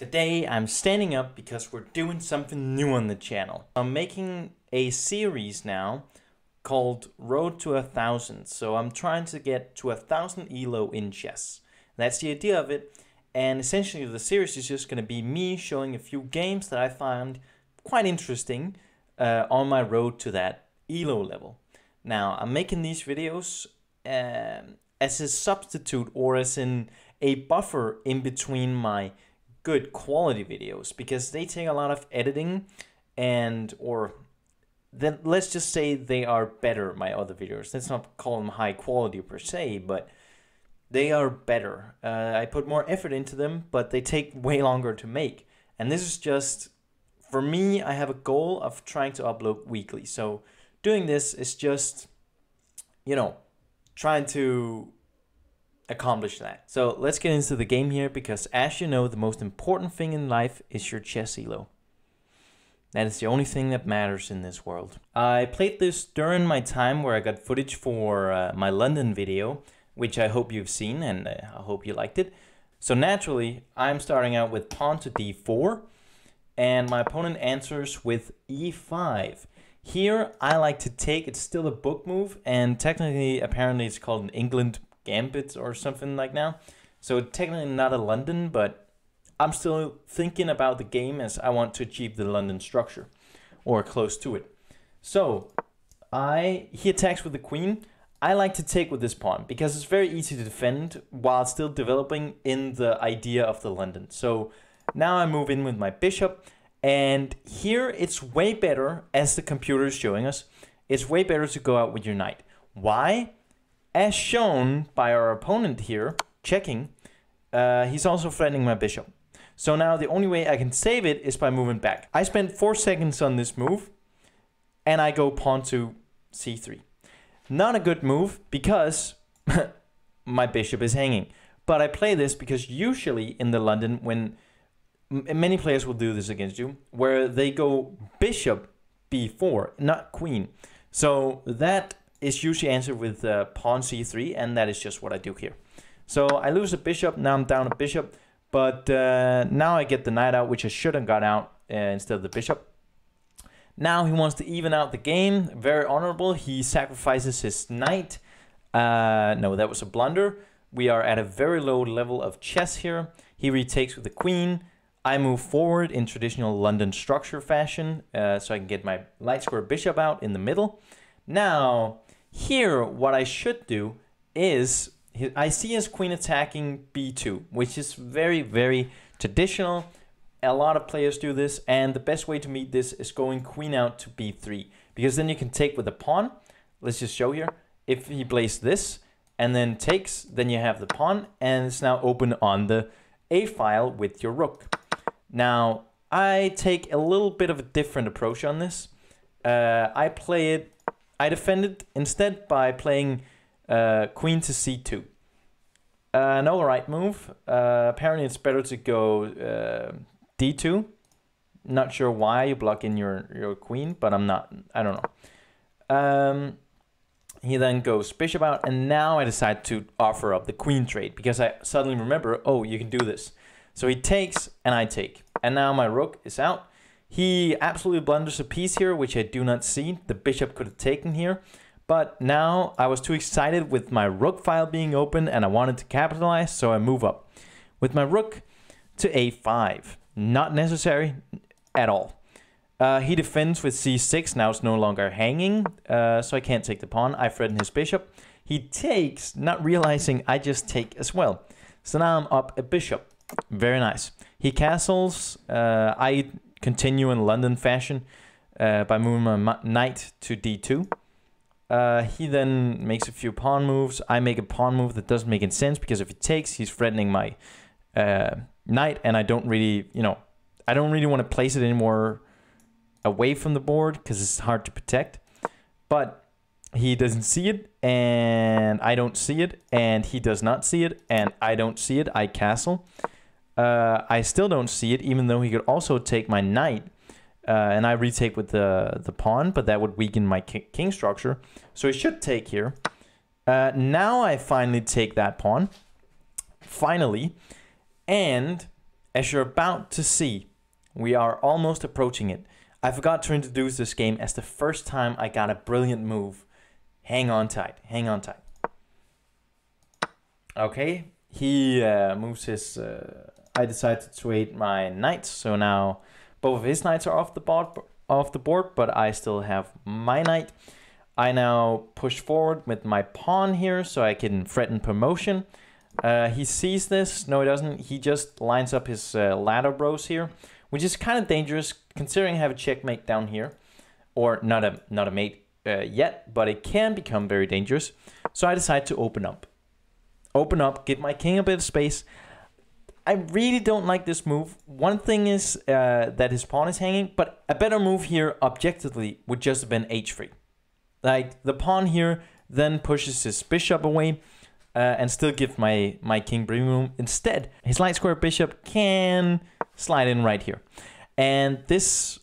Today I'm standing up because we're doing something new on the channel. I'm making a series now called Road to a Thousand. So I'm trying to get to a thousand elo in chess. That's the idea of it. And essentially the series is just going to be me showing a few games that I find quite interesting uh, on my road to that elo level. Now I'm making these videos um, as a substitute or as in a buffer in between my good quality videos because they take a lot of editing and or then let's just say they are better my other videos. Let's not call them high quality per se but they are better. Uh, i put more effort into them but they take way longer to make. And this is just for me i have a goal of trying to upload weekly. So doing this is just you know trying to accomplish that. So let's get into the game here because as you know, the most important thing in life is your chess elo. That is the only thing that matters in this world. I played this during my time where I got footage for uh, my London video, which I hope you've seen and uh, I hope you liked it. So naturally, I'm starting out with pawn to d4 and my opponent answers with e5. Here, I like to take, it's still a book move and technically, apparently it's called an Englund Gambit or something like now. So technically not a London, but I'm still thinking about the game as I want to achieve the London structure or close to it. So I he attacks with the queen. I like to take with this pawn because it's very easy to defend while still developing in the idea of the London. So now I move in with my bishop and here it's way better as the computer is showing us. It's way better to go out with your knight. Why? As shown by our opponent here, checking, uh, he's also threatening my bishop. So now the only way I can save it is by moving back. I spent 4 seconds on this move, and I go pawn to c3. Not a good move, because my bishop is hanging. But I play this because usually in the London, when many players will do this against you, where they go bishop b4, not queen. So that is usually answered with uh, pawn c3, and that is just what I do here. So I lose a bishop, now I'm down a bishop, but uh, now I get the knight out, which I should have got out uh, instead of the bishop. Now he wants to even out the game, very honorable. He sacrifices his knight. Uh, no, that was a blunder. We are at a very low level of chess here. He retakes with the queen. I move forward in traditional London structure fashion, uh, so I can get my light square bishop out in the middle. Now, here, what I should do is, I see his queen attacking b2, which is very, very traditional. A lot of players do this, and the best way to meet this is going queen out to b3, because then you can take with a pawn. Let's just show here. If he plays this, and then takes, then you have the pawn, and it's now open on the a file with your rook. Now, I take a little bit of a different approach on this. Uh, I play it I defended instead by playing uh, queen to c2. Uh, an alright move. Uh, apparently it's better to go uh, d2. Not sure why you block in your, your queen, but I'm not, I don't know. Um, he then goes bishop out, and now I decide to offer up the queen trade because I suddenly remember, oh, you can do this. So he takes, and I take. And now my rook is out. He absolutely blunders a piece here, which I do not see. The bishop could have taken here. But now I was too excited with my rook file being open and I wanted to capitalize, so I move up. With my rook to a5. Not necessary at all. Uh, he defends with c6, now it's no longer hanging, uh, so I can't take the pawn. I threaten his bishop. He takes, not realizing I just take as well. So now I'm up a bishop. Very nice. He castles. Uh, I continue in London fashion uh, by moving my knight to d2. Uh, he then makes a few pawn moves. I make a pawn move that doesn't make any sense because if he takes, he's threatening my uh, knight, and I don't really, you know, I don't really want to place it anymore away from the board because it's hard to protect. But he doesn't see it, and I don't see it, and he does not see it, and I don't see it. I castle. Uh, I still don't see it, even though he could also take my knight. Uh, and I retake with the, the pawn, but that would weaken my king structure. So he should take here. Uh, now I finally take that pawn. Finally. And as you're about to see, we are almost approaching it. I forgot to introduce this game as the first time I got a brilliant move. Hang on tight, hang on tight. Okay, he uh, moves his... Uh, I decided to trade my knights, so now both of his knights are off the board, off the board, but I still have my knight. I now push forward with my pawn here so I can threaten promotion. Uh, he sees this. No, he doesn't. He just lines up his uh, ladder bros here, which is kind of dangerous considering I have a checkmate down here. Or not a, not a mate uh, yet, but it can become very dangerous. So I decide to open up. Open up, give my king a bit of space. I really don't like this move. One thing is uh, that his pawn is hanging, but a better move here objectively would just have been h3. Like the pawn here then pushes his bishop away uh, and still give my, my king breathing room. Instead, his light square bishop can slide in right here. And this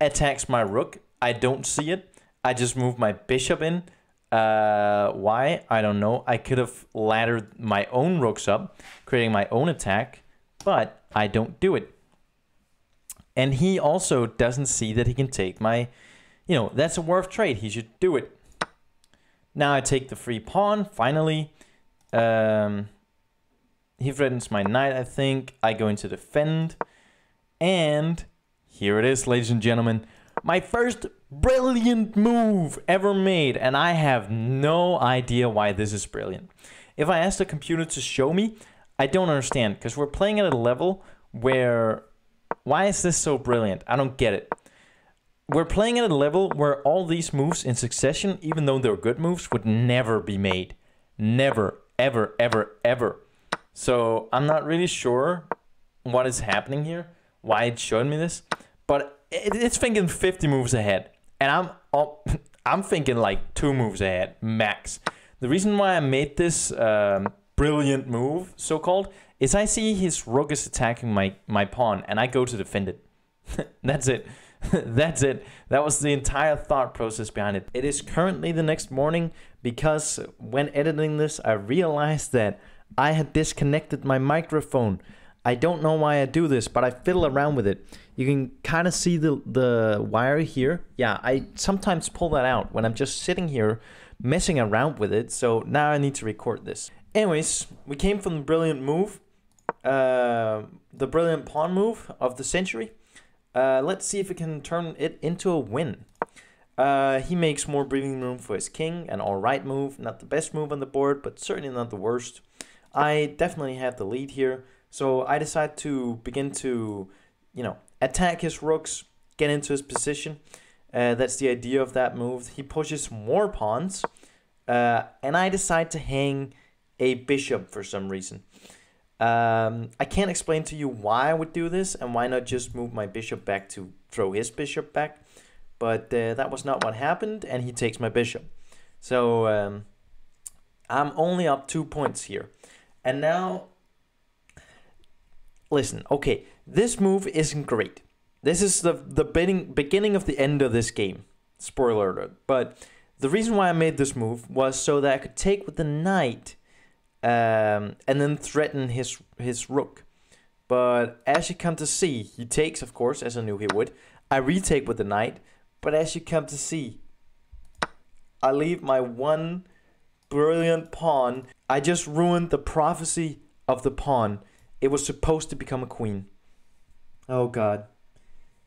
attacks my rook. I don't see it. I just move my bishop in. Uh, why? I don't know. I could have laddered my own rooks up, creating my own attack, but I don't do it. And he also doesn't see that he can take my, you know, that's a worth trade. He should do it. Now I take the free pawn, finally. Um, he threatens my knight, I think. I go into defend. And here it is, ladies and gentlemen. My first brilliant move ever made. And I have no idea why this is brilliant. If I ask the computer to show me, I don't understand. Because we're playing at a level where... Why is this so brilliant? I don't get it we're playing at a level where all these moves in succession, even though they're good moves, would never be made. Never, ever, ever, ever. So I'm not really sure what is happening here, why it's showing me this, but it's thinking 50 moves ahead, and I'm I'm thinking like two moves ahead max. The reason why I made this um, brilliant move, so called, is I see his rook is attacking my my pawn, and I go to defend it. That's it. That's it. That was the entire thought process behind it. It is currently the next morning because when editing this, I realized that I had disconnected my microphone. I don't know why I do this, but I fiddle around with it. You can kind of see the, the wire here. Yeah, I sometimes pull that out when I'm just sitting here messing around with it. So now I need to record this. Anyways, we came from the brilliant move, uh, the brilliant pawn move of the century. Uh, let's see if we can turn it into a win. Uh, he makes more breathing room for his king, an alright move. Not the best move on the board, but certainly not the worst. I definitely have the lead here, so I decide to begin to, you know, attack his rooks, get into his position. Uh, that's the idea of that move. He pushes more pawns, uh, and I decide to hang a bishop for some reason. Um, I can't explain to you why I would do this and why not just move my bishop back to throw his bishop back. But uh, that was not what happened, and he takes my bishop. So um, I'm only up two points here. And now, listen, okay, this move isn't great. This is the, the beginning, beginning of the end of this game. Spoiler alert. But the reason why I made this move was so that I could take with the knight um, and then threaten his his rook. But as you come to see, he takes, of course, as I knew he would. I retake with the knight, but as you come to see, I leave my one brilliant pawn. I just ruined the prophecy of the pawn. It was supposed to become a queen. Oh god.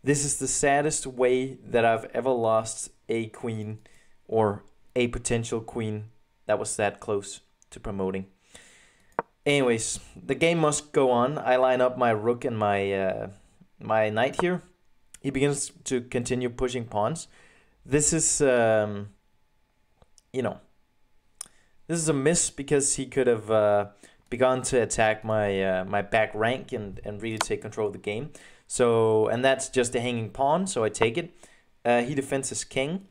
This is the saddest way that I've ever lost a queen or a potential queen that was that close to promoting. Anyways, the game must go on. I line up my rook and my uh, my knight here. He begins to continue pushing pawns. This is, um, you know, this is a miss because he could have uh, begun to attack my uh, my back rank and, and really take control of the game. So, and that's just a hanging pawn, so I take it. Uh, he defends his king.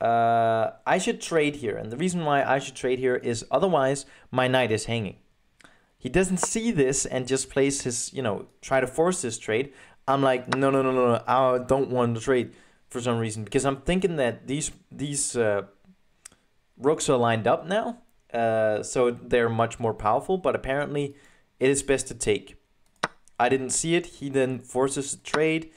Uh, I should trade here, and the reason why I should trade here is otherwise my knight is hanging. He doesn't see this and just plays his, you know, try to force this trade. I'm like, no, no, no, no, no. I don't want to trade for some reason because I'm thinking that these these uh, rooks are lined up now, uh, so they're much more powerful. But apparently, it is best to take. I didn't see it. He then forces a trade.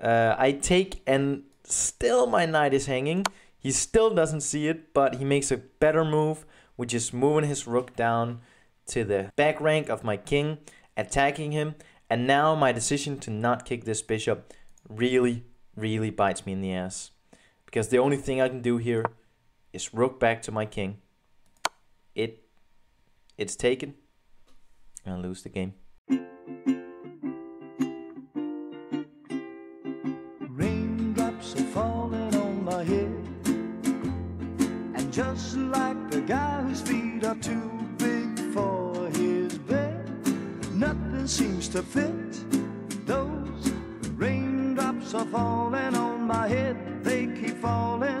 Uh, I take and still my knight is hanging. He still doesn't see it, but he makes a better move, which is moving his rook down to the back rank of my king, attacking him. And now my decision to not kick this bishop really, really bites me in the ass. Because the only thing I can do here is rook back to my king. It, it's taken. And lose the game. Raindrops are falling on my head. And just like the guy whose feet are too big for his bed, nothing seems to fit. Those raindrops are falling on my head, they keep falling.